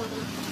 করবো